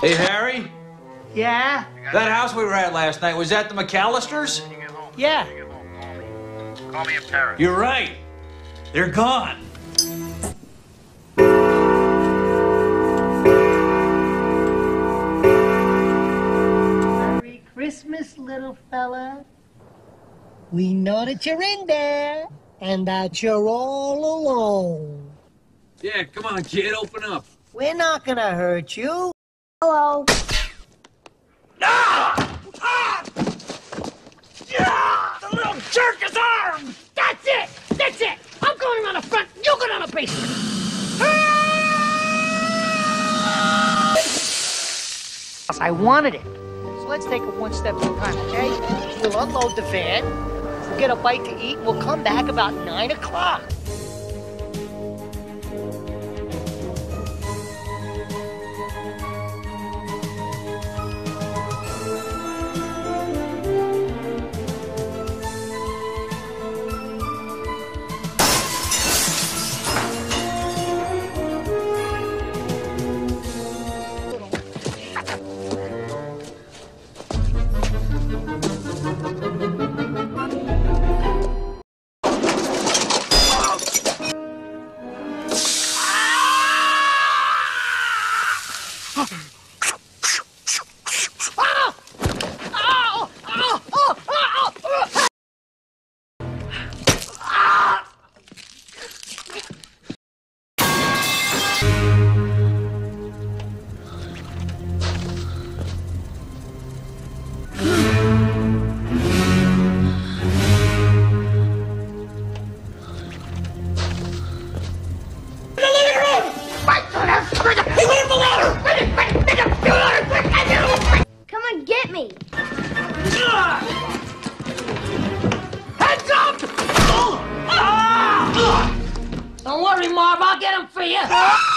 Hey, Harry, Yeah? that house we were at last night, was that the McCallisters? Yeah. Call me in Paris. You're right. They're gone. Merry Christmas, little fella. We know that you're in there and that you're all alone. Yeah, come on, kid, open up. We're not gonna hurt you. Hello. Ah! Ah! Yeah! The little jerk is armed! That's it! That's it! I'm going around the front, you go down the basement! I wanted it. So let's take it one step at a time, okay? We'll unload the van, we'll get a bite to eat, and we'll come back about 9 o'clock. I'll get them for you.